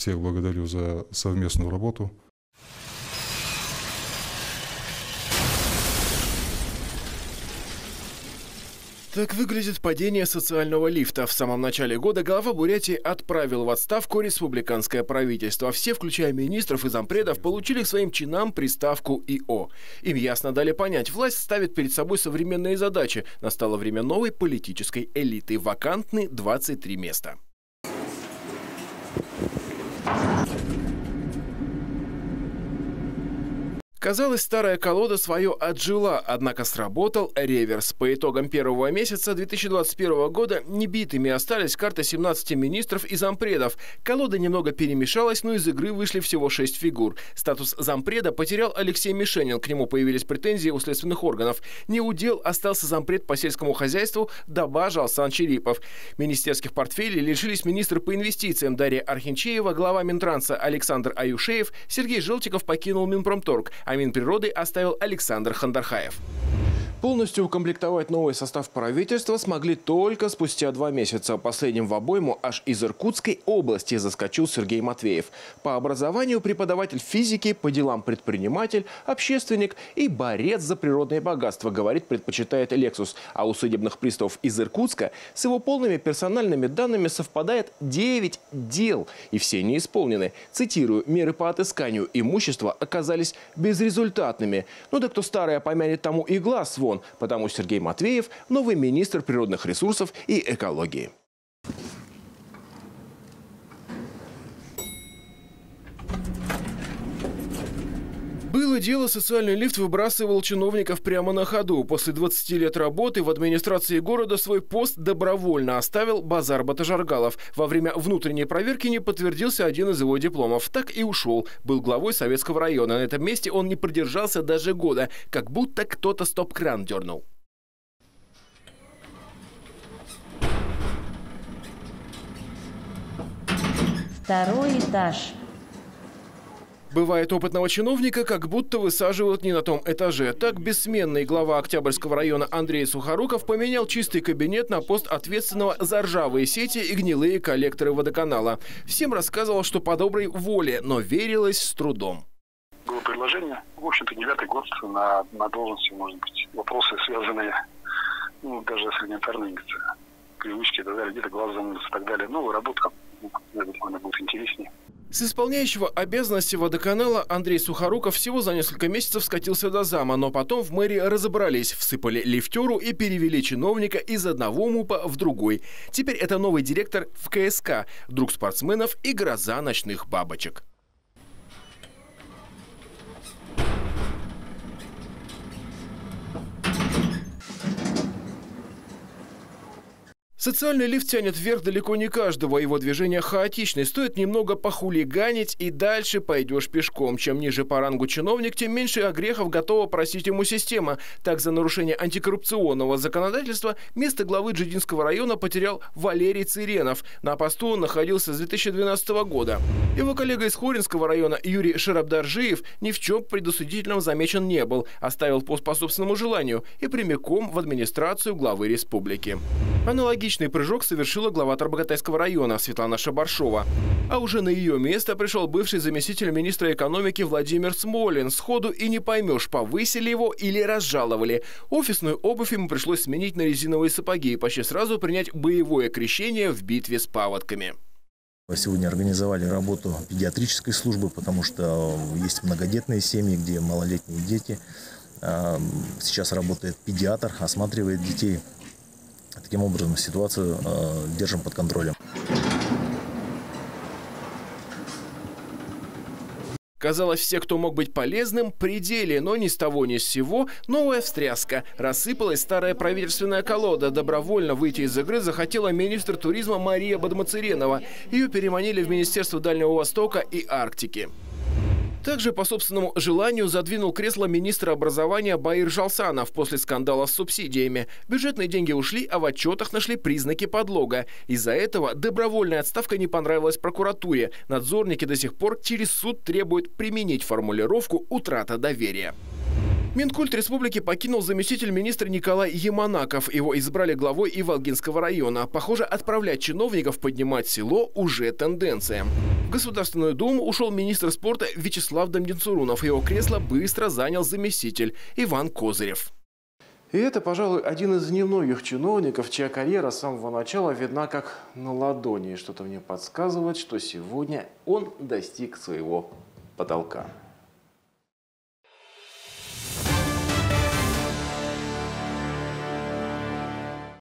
Всех благодарю за совместную работу. Так выглядит падение социального лифта. В самом начале года глава Бурятии отправил в отставку республиканское правительство. Все, включая министров и зампредов, получили к своим чинам приставку ИО. Им ясно дали понять, власть ставит перед собой современные задачи. Настало время новой политической элиты. Вакантны 23 места. Казалось, старая колода свое отжила, однако сработал реверс. По итогам первого месяца 2021 года небитыми остались карты 17 министров и зампредов. Колода немного перемешалась, но из игры вышли всего 6 фигур. Статус зампреда потерял Алексей Мишенин, к нему появились претензии у следственных органов. Не удел остался зампред по сельскому хозяйству Дабажа Алсан Черипов. Министерских портфелей лишились министры по инвестициям Дарья Архинчеева, глава Минтранса Александр Аюшеев, Сергей Желтиков покинул Минпромторг, а Минприроды оставил Александр Хандархаев. Полностью укомплектовать новый состав правительства смогли только спустя два месяца. Последним в обойму аж из Иркутской области заскочил Сергей Матвеев. По образованию преподаватель физики, по делам предприниматель, общественник и борец за природное богатство, говорит, предпочитает Lexus. А у судебных приставов из Иркутска с его полными персональными данными совпадает 9 дел. И все не исполнены. Цитирую, меры по отысканию имущества оказались безрезультатными. Ну да кто старое помянет тому и глаз свой ООН, потому Сергей Матвеев – новый министр природных ресурсов и экологии. Было дело, социальный лифт выбрасывал чиновников прямо на ходу. После 20 лет работы в администрации города свой пост добровольно оставил Базар Батажаргалов. Во время внутренней проверки не подтвердился один из его дипломов. Так и ушел. Был главой Советского района. На этом месте он не продержался даже года, как будто кто-то стоп-кран дернул. Второй этаж. Бывает опытного чиновника, как будто высаживают не на том этаже. Так бессменный глава Октябрьского района Андрей Сухоруков поменял чистый кабинет на пост ответственного за ржавые сети и гнилые коллекторы водоканала. Всем рассказывал, что по доброй воле, но верилось с трудом. Было предложение, в общем-то, девятый год на, на должности, может быть, вопросы, связанные, ну, даже с элементарной привычки и так далее, где-то глаз и так далее. Новая работа, ну, думаю, будет интереснее. С исполняющего обязанности водоканала Андрей Сухоруков всего за несколько месяцев скатился до зама, но потом в мэрии разобрались, всыпали лифтеру и перевели чиновника из одного МУПа в другой. Теперь это новый директор в КСК, друг спортсменов и гроза ночных бабочек. Социальный лифт тянет вверх далеко не каждого, его движение хаотичное. Стоит немного похулиганить, и дальше пойдешь пешком. Чем ниже по рангу чиновник, тем меньше огрехов готова просить ему система. Так, за нарушение антикоррупционного законодательства место главы Джидинского района потерял Валерий Циренов. На посту он находился с 2012 года. Его коллега из Хоринского района Юрий Шарабдаржиев ни в чем предусудительном замечен не был. Оставил пост по собственному желанию и прямиком в администрацию главы республики. Аналогично Аналогичный прыжок совершила глава Тарбагатайского района Светлана Шабаршова. А уже на ее место пришел бывший заместитель министра экономики Владимир Смолин. Сходу и не поймешь, повысили его или разжаловали. Офисную обувь ему пришлось сменить на резиновые сапоги и почти сразу принять боевое крещение в битве с паводками. Сегодня организовали работу педиатрической службы, потому что есть многодетные семьи, где малолетние дети. Сейчас работает педиатр, осматривает детей Таким образом, ситуацию э, держим под контролем. Казалось, все, кто мог быть полезным, пределе, но ни с того ни с сего новая встряска. Рассыпалась старая правительственная колода. Добровольно выйти из игры захотела министр туризма Мария Бадмацеренова. Ее переманили в Министерство Дальнего Востока и Арктики. Также по собственному желанию задвинул кресло министра образования Баир Жалсанов после скандала с субсидиями. Бюджетные деньги ушли, а в отчетах нашли признаки подлога. Из-за этого добровольная отставка не понравилась прокуратуре. Надзорники до сих пор через суд требуют применить формулировку «утрата доверия». Минкульт республики покинул заместитель министра Николай Яманаков. Его избрали главой Иволгинского района. Похоже, отправлять чиновников поднимать село уже тенденция. В Государственную Думу ушел министр спорта Вячеслав Дамденцурунов. Его кресло быстро занял заместитель Иван Козырев. И это, пожалуй, один из немногих чиновников, чья карьера с самого начала видна как на ладони. Что-то мне подсказывает, что сегодня он достиг своего потолка.